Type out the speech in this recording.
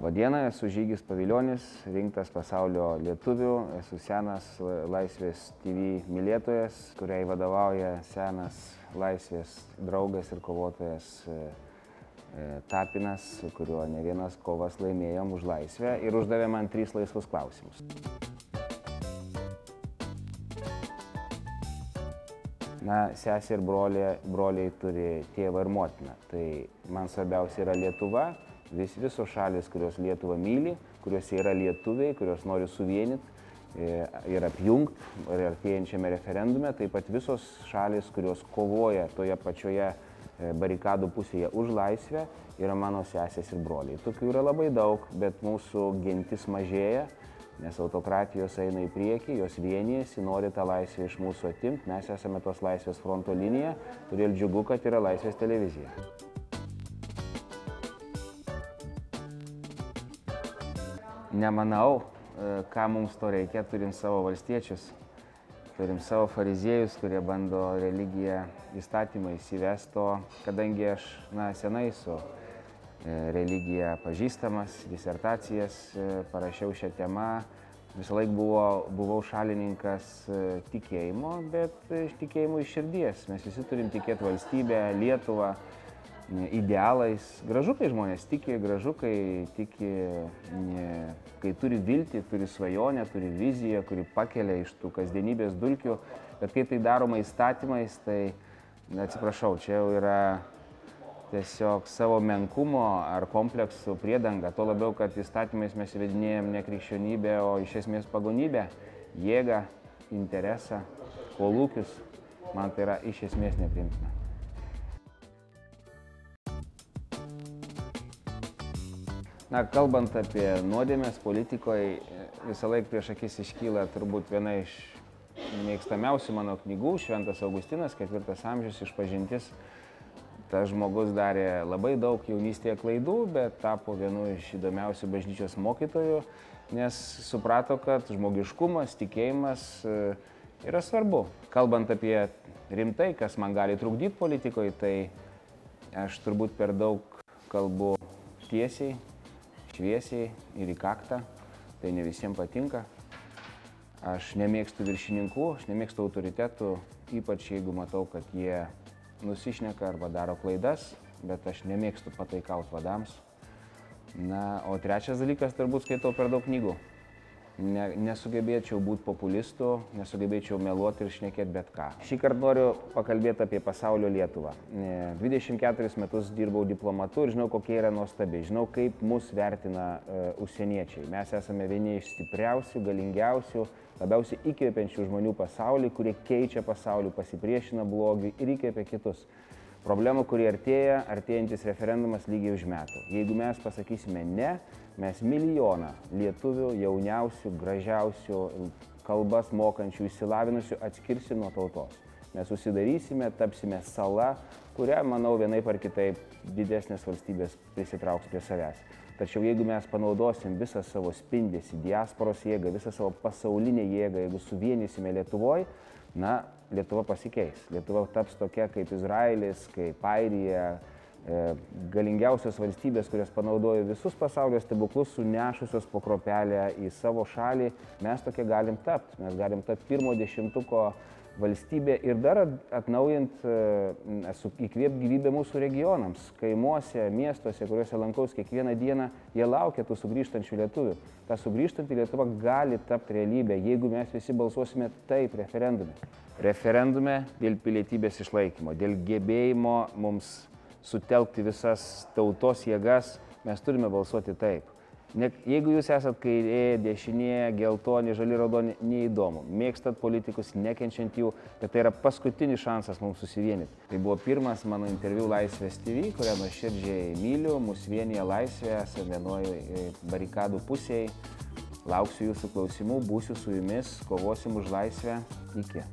Labą dieną, esu Žygis Paviljonis, rinktas pasaulio lietuvių, esu senas Laisvės TV mylėtojas, kuriai vadovauja senas Laisvės draugas ir kovotojas e, e, Tapinas, kuriuo ne vienas kovas laimėjom už laisvę ir uždavė man trys laisvus klausimus. Na, sesė ir broliai, broliai turi tėvą ir motiną. Tai man svarbiausia yra Lietuva, vis, visos šalis, kurios Lietuvą myli, kuriuose yra lietuviai, kurios nori suvienyti e, ir apjungti ir artėjančiame referendume, taip pat visos šalis, kurios kovoja toje pačioje e, barikadų pusėje už laisvę, yra mano sesės ir broliai. Tokių yra labai daug, bet mūsų gentis mažėja, nes autokratijos eina į priekį, jos vienijasi, nori tą laisvę iš mūsų atimti, mes esame tos laisvės fronto linija, todėl džiugu, kad yra laisvės televizija. Nemanau, e, ką mums to reikia, turim savo valstiečius, turim savo fariziejus, kurie bando religiją įstatymais įvesto, kadangi aš na, senai su e, religija pažįstamas, disertacijas e, parašiau šią temą, visą laiką buvo, buvau šalininkas tikėjimo, bet tikėjimo iš širdies. Mes visi turim tikėti valstybę, Lietuvą, idealais. Gražu, kai žmonės tiki, gražu, kai tiki, kai turi viltį, turi svajonę, turi viziją, kuri pakelia iš tų kasdienybės dulkių, bet kai tai daroma įstatymais, tai, atsiprašau, čia jau yra tiesiog savo menkumo ar kompleksų priedanga, tuo labiau, kad įstatymais mes įvedinėjom ne krikščionybę, o iš esmės pagonybę, jėgą, interesą, kolūkius, man tai yra iš esmės neprimtina. Na, kalbant apie nuodėmės politikoje, visą laiką prieš akis iškyla turbūt viena iš mėgstamiausių mano knygų, Šventas Augustinas, ketvirtas amžius išpažintis. Tas žmogus darė labai daug jaunystėje klaidų, bet tapo vienu iš įdomiausių bažnyčios mokytojų, nes suprato, kad žmogiškumas, tikėjimas e, yra svarbu. Kalbant apie rimtai, kas man gali trukdyti politikoje, tai aš turbūt per daug kalbu tiesiai, šviesiai ir į kaktą, tai ne visiems patinka. Aš nemėgstu viršininkų, aš nemėgstu autoritetų, ypač jeigu matau, kad jie nusišneka arba daro klaidas, bet aš nemėgstu pataikauti vadams. Na, o trečias dalykas, turbūt skaitau per daug knygų ne, nesugebėčiau būti populistu, nesugebėčiau meluoti ir šnekėti bet ką. Šį kartą noriu pakalbėti apie pasaulio Lietuvą. 24 metus dirbau diplomatu ir žinau, kokie yra nuostabi. Žinau, kaip mus vertina uh, užsieniečiai. Mes esame vieni iš stipriausių, galingiausių, labiausiai įkvepiančių žmonių pasaulyje, kurie keičia pasaulį, pasipriešina blogiui ir įkvepia kitus. Problema, kuri artėja, artėjantis referendumas lygiai už metų. Jeigu mes pasakysime ne, mes milijoną lietuvių, jauniausių, gražiausių, kalbas mokančių, išsilavinusių atskirsim nuo tautos. Mes susidarysime, tapsime sala, kurią, manau, vienaip ar kitaip didesnės valstybės prisitrauks prie savęs. Tačiau jeigu mes panaudosim visą savo spindėsi, diasporos jėgą, visą savo pasaulinę jėgą, jeigu suvienysime Lietuvoje, na, Lietuva pasikeis. Lietuva taps tokia kaip Izraelis, kaip Airija, e, galingiausios valstybės, kurios panaudojo visus pasaulio stebuklus, sunešusios po kropelę į savo šalį, mes tokie galim tapti. Mes galim tapti pirmo dešimtuko valstybė ir dar atnaujint, e, įkvėpti gyvybę mūsų regionams, kaimuose, miestuose, kuriuose lankaus kiekvieną dieną, jie laukia tų sugrįžtančių lietuvių. Ta sugrįžtanti Lietuva gali tapti realybę, jeigu mes visi balsuosime taip referendume. Referendume dėl pilietybės išlaikymo, dėl gebėjimo mums sutelkti visas tautos jėgas, mes turime balsuoti taip. Ne, jeigu jūs esat kairė, dešinė, geltoni, žali, raudoni, neįdomu. Mėgstat politikus, nekenčiant jų, bet tai yra paskutinis šansas mums susivienyti. Tai buvo pirmas mano interviu Laisvės TV, kurią nuoširdžiai myliu, mūsų vienyje laisvė, esame vienoje barikadų pusėje. Lauksiu jūsų klausimų, būsiu su jumis, kovosim už laisvę. Iki.